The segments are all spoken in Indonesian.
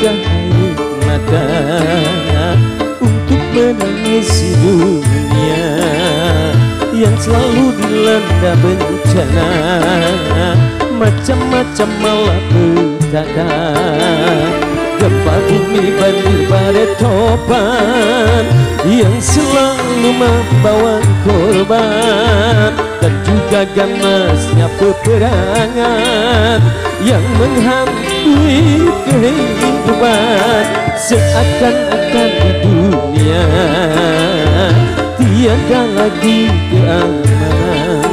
Perlukah air mata Untuk menangisi dunia Yang selalu dilanda bencana. Macam-macam malapetaka Gempa bumi banjir pada topan Yang selalu membawa korban. Dan juga ganasnya peperangan Yang menghantui kehidupan Seakan-akan di dunia. Tiada lagi keamanan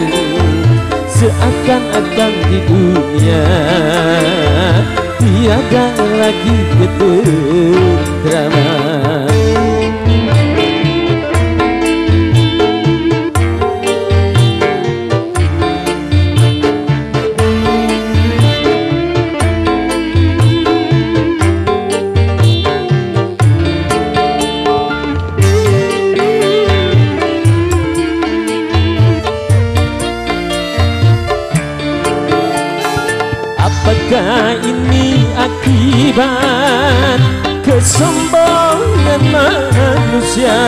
Seakan-akan di dunia. Tiada lagi ketentraman Apakah ini akibat kesombongan manusia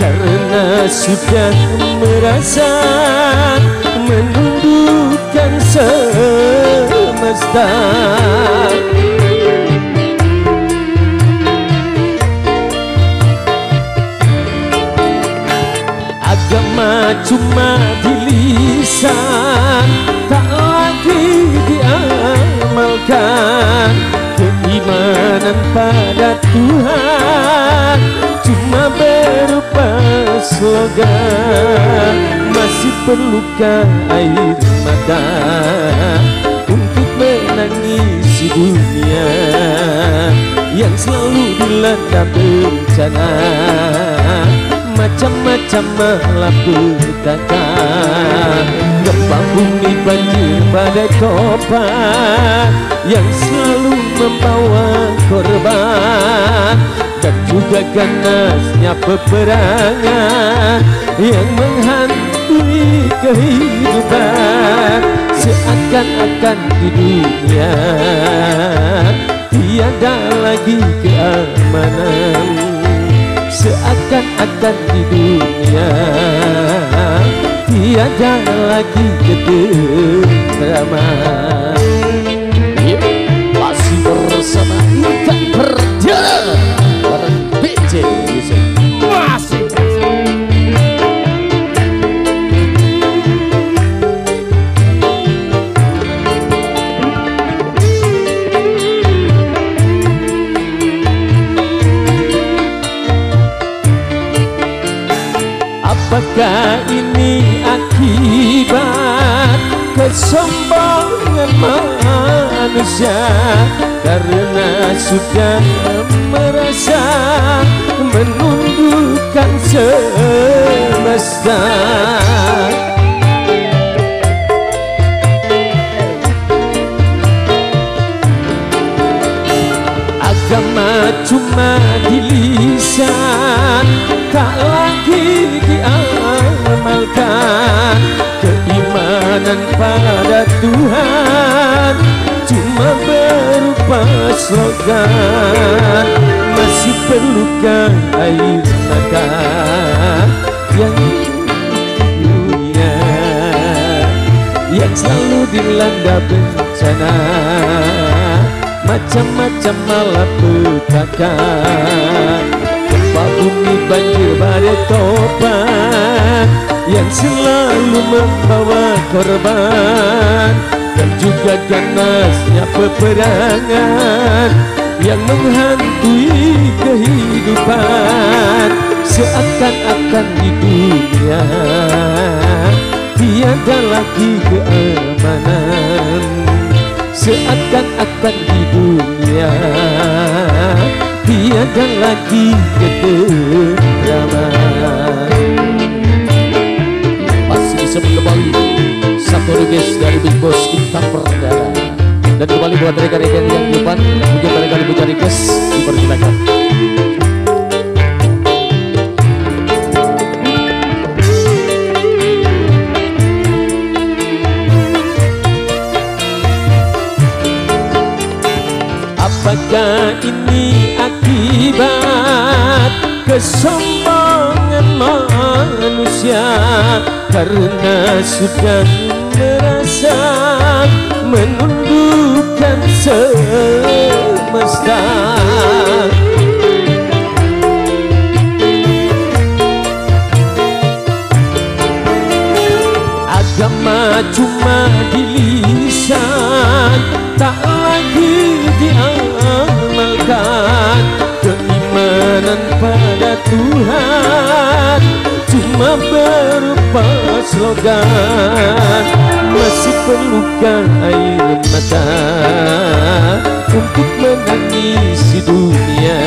Karena sudah merasa menundukkan semesta. Agama cuma Masih perlukah air mata Untuk menangisi dunia Yang selalu dilanda bencana. Macam-macam malapetaka Gempa bumi banjir pada topan Yang selalu membawa korban Juga ganasnya peperangan Yang menghantui kehidupan. Seakan-akan di dunia Tiada lagi keamanan. Seakan-akan di dunia Tiada lagi ketentraman Apakah ini akibat kesombongan manusia? Karena sudah merasa menundukkan semesta. Agama cuma di lisan Tak lagi diamalkan Keimanan pada Tuhan. Cuma berupa slogan Masih perlukan air mata Yang dunia Yang selalu dilanda bencana. Macam-macam malapetaka Gempa bumi banjir badai topan Yang selalu membawa korban. Dan juga ganasnya peperangan Yang menghantui kehidupan. Seakan-akan di dunia Tiada lagi keamanan. Seakan-akan di dunia Tiada lagi ketentraman masih bisa kembali satu request dari Big Boss Intan Perdana. Dan kembali buat rekan-rekan yang di depan mungkin barangkali punya request dipersilakan. Semoga kesombongan manusia. Karena sudah merasa menundukkan semesta Tuhan Cuma berupa slogan Masih perlukan air mata Untuk menangisi dunia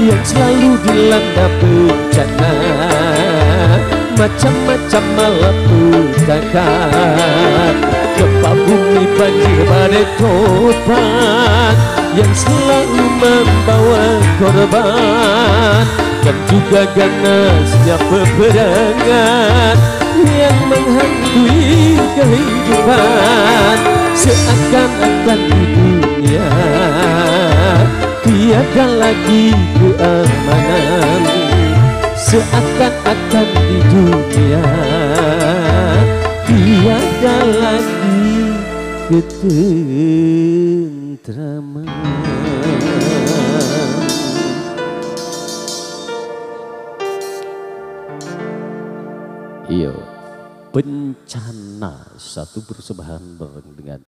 Yang selalu dilanda bencana macam-macam malapetaka Gempa banjir badai topan Yang selalu membawa korban. Dan juga ganasnya peperangan Yang menghantui kehidupan. Seakan-akan di dunia Tiada lagi keamanan. Seakan-akan di dunia Tiada lagi Iyo Bencana satu persembahan bareng dengan